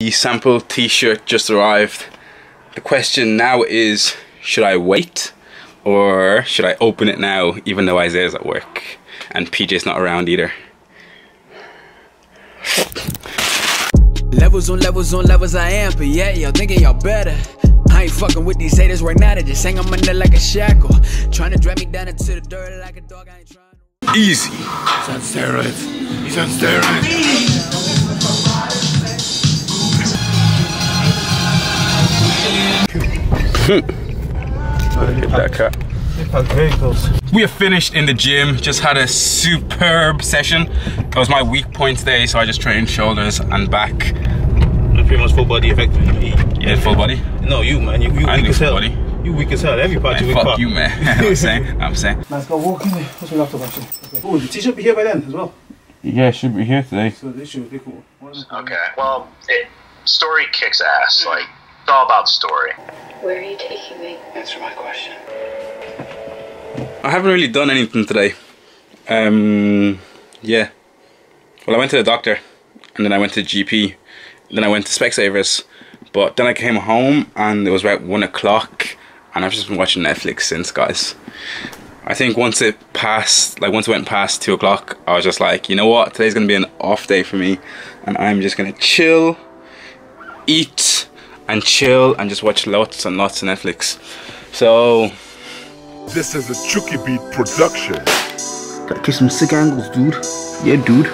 The sample t-shirt just arrived. The question now is, should I wait? Or should I open it now, even though Isaiah's at work? And PJ's not around either. Levels on levels on levels I am, but yeah, y'all thinking y'all better. I ain't fucking with these haters right now, they just hang on my neck like a shackle. Trying to drag me down into the dirt like a dog, I ain't trying Easy. He's on steroids. He's on steroids. Hit that cut. We are finished in the gym, just had a superb session. It was my weak point today, so I just trained shoulders and back. pretty much full body effectively. Yeah, full body. No, you man, you, you I weak as hell. body. You weak as hell. Every part Man, you weak fuck part. you, man. I'm saying, I'm saying. Let's go walk in eh? there. What's my laptop actually? Okay. Oh, the t-shirt be here by then as well. Yeah, should be here today. So this should be cool. Okay. Well, it, story kicks ass. Mm-hmm. Like it's all about story. Where are you taking me? Answer my question. I haven't really done anything today. Um, yeah. Well, I went to the doctor, and then I went to the GP, then I went to Specsavers, but then I came home and it was about one o'clock, and I've just been watching Netflix since, guys. I think once it passed, like once it went past two o'clock, I was just like, you know what, today's gonna be an off day for me, and I'm just gonna chill, eat, and chill, and just watch lots and lots of Netflix. So This is a Chuki Beat production. Gotta kiss some sick angles, dude. Yeah, dude.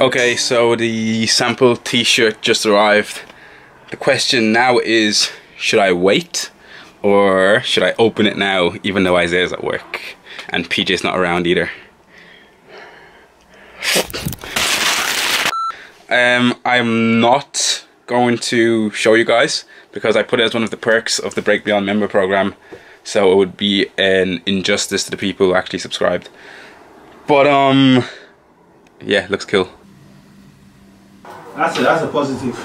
Okay, so the sample t-shirt just arrived. The question now is, should I wait? Or should I open it now, even though Isaiah's at work? And PJ's not around either. Um, I'm not going to show you guys because I put it as one of the perks of the Break Beyond member program. So it would be an injustice to the people who actually subscribed. But um, yeah, looks cool. That's a that's a positive.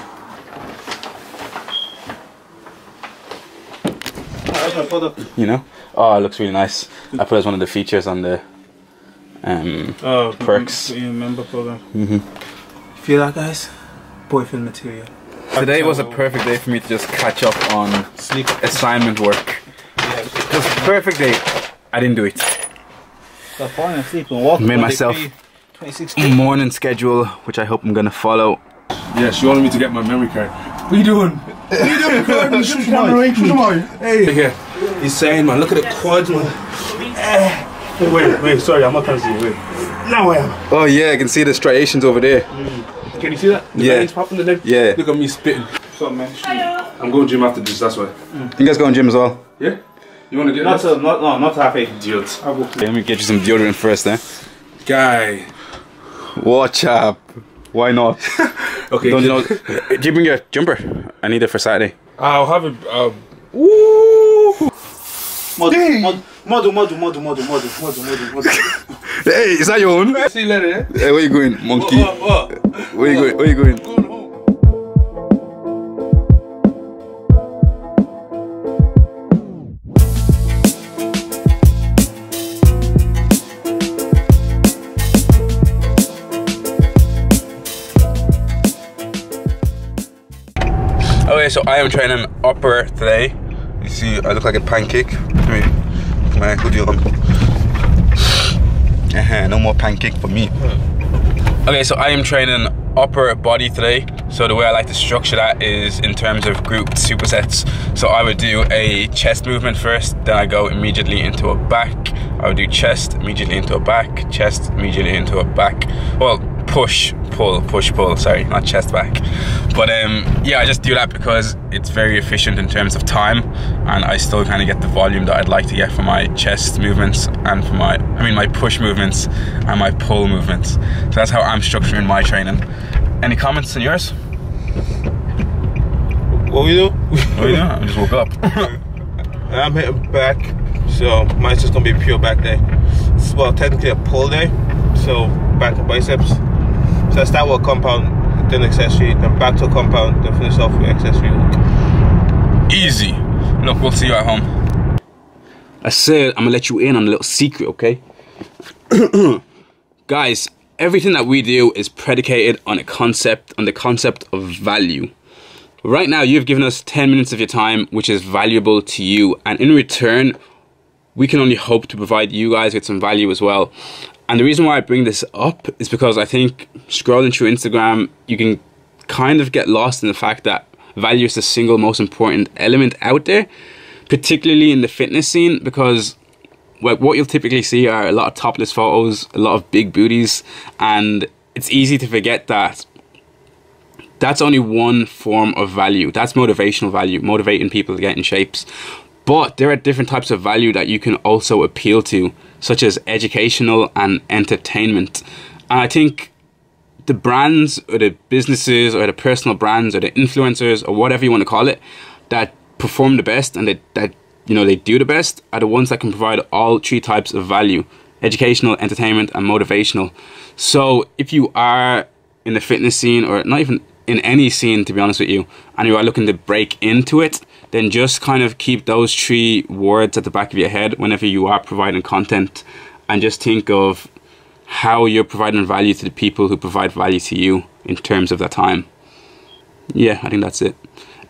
That's my product. You know? Oh, it looks really nice. I put it as one of the features on the um Oh, Perks. You member program. Mm-hmm. Feel that, guys? Boyfriend material. Today was a perfect day for me to just catch up on Sleep. assignment work. It was a perfect day. I didn't do it. Got falling asleep and walking. Made myself morning schedule, which I hope I'm gonna follow. Yeah, she wanted me to get my memory card. What you doing? What you doing, Gordon? Shoot the camera, right? Shoot the camera. Hey. Yeah. He's saying, man, look at the quads, man. Eh. Wait, wait, sorry, I'm not trying to see you. Wait. Now I am. Oh yeah, I can see the striations over there. Can you see that? The Yeah. popping the neck. Yeah. Look at me spitting. What's up, man? I'm going gym after this, that's why. You guys go in gym as well? Yeah? You want to get Not this? so, not no, not halfway. Idiot. I'll. Okay, let me get you some deodorant first, eh? Guy. Watch up. Why not? Okay. Don't you know? Do you bring your jumper? I need it for Saturday. I'll have it. Uh, woo! Model, model, model, model, model, model, model, model, model. Hey, is that your own? See you later, yeah? Hey, where you going, monkey? What, what? Where you going? Where you going? Okay, so I am training upper today. You see, I look like a pancake. My hoodie on. Uh-huh, no more pancake for me. Okay, so I am training upper body today. So the way I like to structure that is in terms of grouped supersets. So I would do a chest movement first, then I go immediately into a back. I would do chest immediately into a back, chest immediately into a back. Well, push, pull, push, pull. Sorry, not chest back. But um, yeah, I just do that because it's very efficient in terms of time, and I still kind of get the volume that I'd like to get for my chest movements and for my, I mean, my push movements and my pull movements. So that's how I'm structuring my training. Any comments on yours? What we do? What doing? I just woke up. I'm hitting back, so mine's just gonna be pure back day. It's well technically a pull day, so back and biceps. So I start with a compound, then accessory, then back to a compound, then finish off with accessory. Easy. Look, we'll see you at home. I said I'm gonna let you in on a little secret, okay? Guys, everything that we do is predicated on a concept, on the concept of value. Right now, you've given us 10 minutes of your time, which is valuable to you. And in return, we can only hope to provide you guys with some value as well. And the reason why I bring this up is because I think scrolling through Instagram, you can kind of get lost in the fact that value is the single most important element out there, particularly in the fitness scene, because what you'll typically see are a lot of topless photos, a lot of big booties, and it's easy to forget that that's only one form of value. That's motivational value, motivating people to get in shapes. But there are different types of value that you can also appeal to, such as educational and entertainment. And I think the brands or the businesses or the personal brands or the influencers or whatever you want to call it that perform the best and that, that you know they do the best are the ones that can provide all three types of value educational entertainment and motivational so if you are in the fitness scene or not even in any scene to be honest with you and you are looking to break into it then just kind of keep those three words at the back of your head whenever you are providing content and just think of how you're providing value to the people who provide value to you in terms of that time. Yeah i think that's it.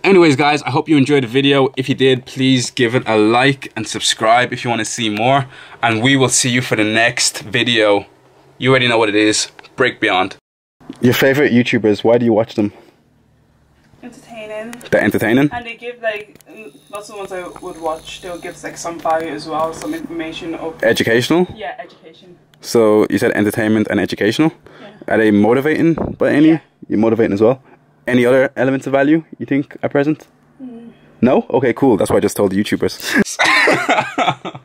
Anyways guys i hope you enjoyed the video. If you did please give it a like and subscribe if you want to see more and we will see you for the next video. You already know what it is. Break beyond. Your favorite youtubers why do you watch them entertaining they're entertaining and they give like lots of ones i would watch they'll give like some value as well some information of educational yeah education so you said entertainment and educational yeah. are they motivating by any yeah. you're motivating as well any other elements of value you think are present? Mm. No? Okay, cool. That's why I just told the YouTubers.